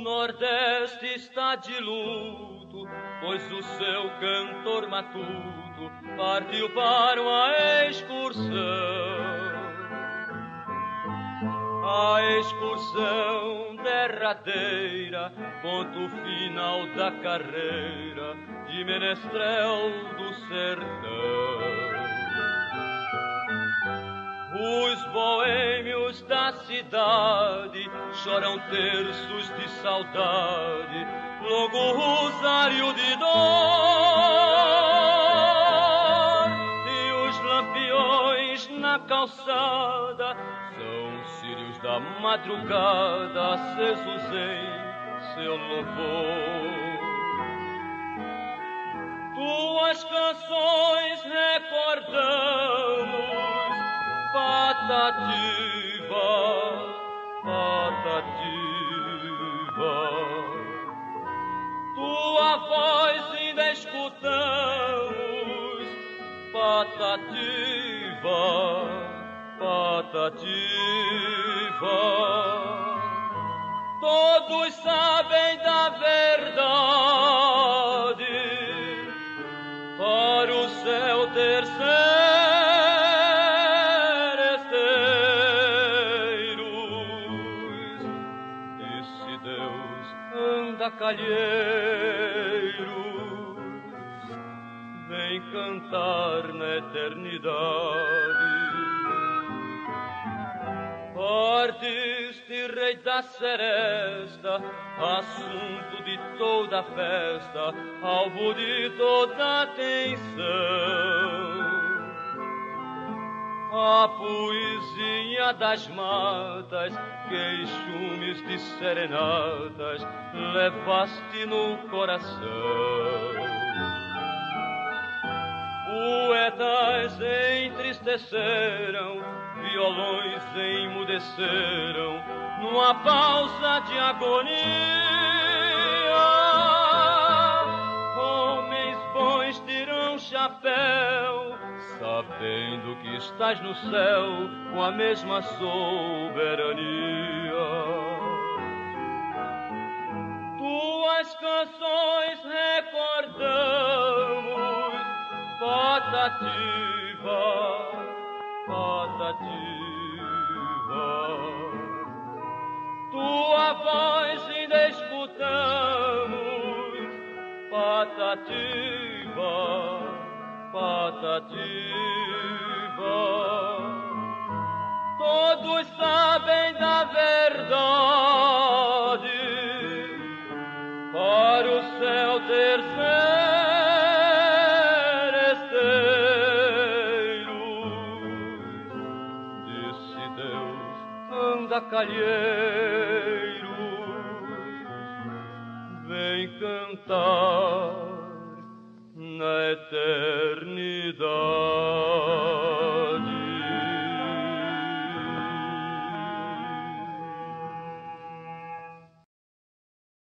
Nordeste está de luto, pois o seu cantor matuto partiu para uma excursão. A excursão derradeira, ponto final da carreira de menestrel do sertão. Os boêmios da cidade choram terços de saudade, logo rosário de dor. E os lampiões na calçada são círios da madrugada acesos em seu louvor. Tuas canções recordamos patativa, patativa. Tua voz ainda escutamos, patativa, patativa. Todos sabem da verdade, calheiros, vem cantar na eternidade. Partiste, rei da seresta, assunto de toda festa, alvo de toda atenção a poesia das matas, queixumes de serenatas, levaste no coração. Poetas entristeceram, violões emudeceram, numa pausa de agonia. Homens bons tiram chapéu sabendo que estás no céu com a mesma soberania. Tuas canções recordamos, patativa, patativa. Tua voz ainda escutamos, patativa patativa. Todos sabem da verdade, para o céu terceiro esteiros. Disse Deus, anda calheiro, vem cantar na eternidade.